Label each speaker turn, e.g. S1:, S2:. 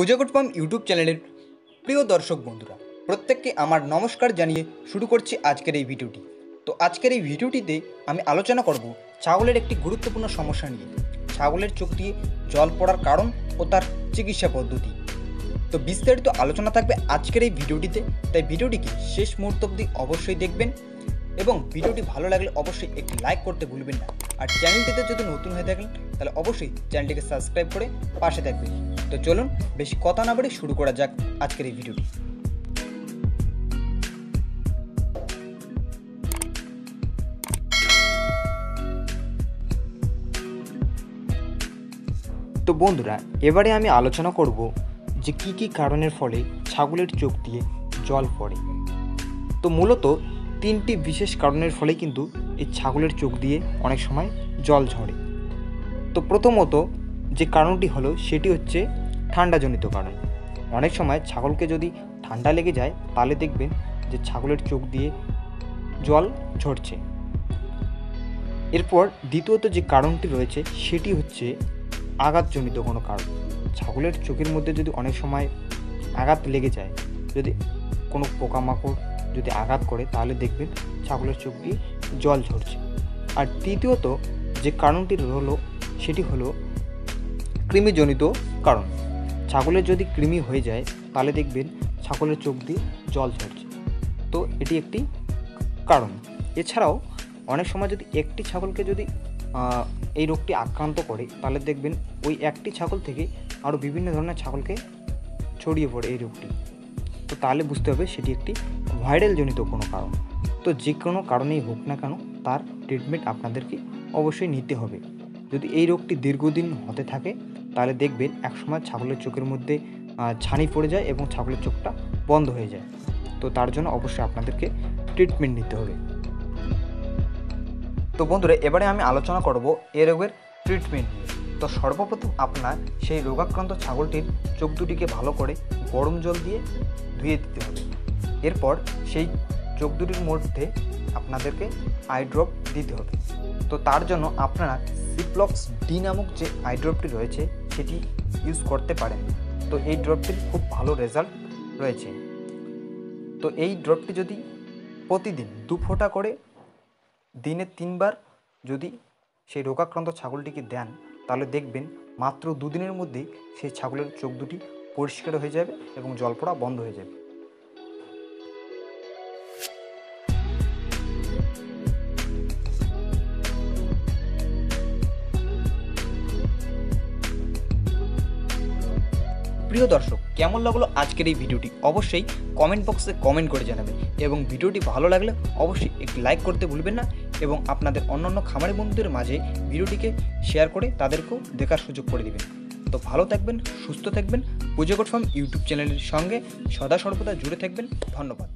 S1: পূজাগুট farm YouTube চ্যানেলের প্রিয় দর্শক বন্ধুরা, প্রত্যেককে আমার নমস্কার জানিয়ে শুরু করছি আজকের এই ভিডিওটি। তো আজকের এই ভিডিওটিতে আমি আলোচনা করব ছাগলের একটি গুরুত্বপূর্ণ সমস্যা নিয়ে। ছাগলের চোখ দিয়ে জল পড়ার কারণ ও তার চিকিৎসা পদ্ধতি। তো বিস্তারিত আলোচনা থাকবে আজকের এই ভিডিওটিতে, তাই ভিডিওটিকে শেষ মুহূর্ত অবধি অবশ্যই দেখবেন এবং ভিডিওটি ভালো লাগলে অবশ্যই একটি লাইক করতে ভুলবেন না। আর চ্যানেলটিতে যদি নতুন হয়ে থাকেন, তাহলে অবশ্যই চ্যানেলটিকে সাবস্ক্রাইব করে পাশে থাকবেন। তো চলুন বেশি কথা না বলে শুরু করা যাক আজকের এই ভিডিওটি। তো বন্ধুরা, এবারে আমি আলোচনা করব যে কি কি কারণের ফলে ছাগলের চোখ দিয়ে জল পড়ে। তো মূলত তিনটি বিশেষ কারণের ফলে কিন্তু এই ছাগলের চোখ দিয়ে অনেক সময় জল ঝরে। তো প্রথমত যে কারণটি হলো, সেটি হচ্ছে ঠান্ডাজনিত কারণ। অনেক সময় ছাগলকে যদি ঠান্ডা লেগে যায়, তাহলে দেখবেন যে ছাগলের চোখ দিয়ে জল ঝরছে। এরপর দ্বিতীয়ত যে কারণটি রয়েছে, সেটি হচ্ছে আঘাতজনিত কোনো কারণ। ছাগলের চোখের মধ্যে যদি অনেক সময় আঘাত লেগে যায়, যদি কোনো পোকামাকড় যদি আঘাত করে, তাহলে দেখবেন ছাগলের চোখ দিয়ে জল ঝরছে। আর তৃতীয়ত যে কারণটি হলো সেটি হলো কৃমিজনিত কারণ। ছাগলের যদি কৃমি হয়ে যায়, তাহলে দেখবেন ছাগলের চোখ দিয়ে জল ঝরছে। তো এটি একটি কারণ। এছাড়াও অনেক সময় যদি একটি ছাগলকে যদি এই রোগটি আক্রান্ত করে, তাহলে দেখবেন ওই একটি ছাগল থেকে আরও বিভিন্ন ধরনের ছাগলকে ছড়িয়ে পড়ে এই রোগটি। তো তাহলে বুঝতে হবে সেটি একটি ভাইরালজনিত কোনো কারণ। তো যে কোনো কারণেই হোক না কেন, তার ট্রিটমেন্ট আপনাদেরকে অবশ্যই নিতে হবে। যদি এই রোগটি দীর্ঘদিন হতে থাকে তাহলে দেখবেন একসময় ছাগলের চোখের মধ্যে ছানি পড়ে যায় এবং ছাগলের চোখটা বন্ধ হয়ে যায়। তো তার জন্য অবশ্যই আপনাদেরকে ট্রিটমেন্ট নিতে হবে। তো বন্ধুরা, এবারে আমি আলোচনা করব এ রোগের ট্রিটমেন্ট নিয়ে। তো সর্বপ্রথম আপনার সেই রোগাক্রান্ত ছাগলটির চোখ দুটিকে ভালো করে গরম জল দিয়ে ধুয়ে দিতে হবে। এরপর সেই চোখ দুটির মধ্যে আপনাদেরকে আই ড্রপ দিতে হবে। তো তার জন্য আপনারা সিপ্লক্স ডি নামক যে আই ড্রপটি রয়েছে সেটি ইউজ করতে পারেন। তো এই ড্রপটির খুব ভালো রেজাল্ট রয়েছে। তো এই ড্রপটি যদি প্রতিদিন দু ফোঁটা করে, দিনে তিনবার যদি সেই রোগাক্রান্ত ছাগলটিকে দেন, তাহলে দেখবেন মাত্র দুদিনের মধ্যেই সেই ছাগলের চোখ দুটি পরিষ্কার হয়ে যাবে এবং জল পড়া বন্ধ হয়ে যাবে। প্রিয় দর্শক, কেমন লাগল আজকের এই ভিডিওটি? অবশ্যই কমেন্ট বক্সে কমেন্ট করে জানাবেন এবং ভিডিওটি ভালো লাগলে অবশ্যই একটি লাইক করতে ভুলবেন না এবং আপনাদের অন্যান্য খামারি বন্ধুদের মাঝে ভিডিওটিকে শেয়ার করে তাদেরকেও দেখার সুযোগ করে দেবেন। তো ভালো থাকবেন, সুস্থ থাকবেন। পুজো ফার্ম ইউটিউব চ্যানেলের সঙ্গে সদা সর্বদা জুড়ে থাকবেন। ধন্যবাদ।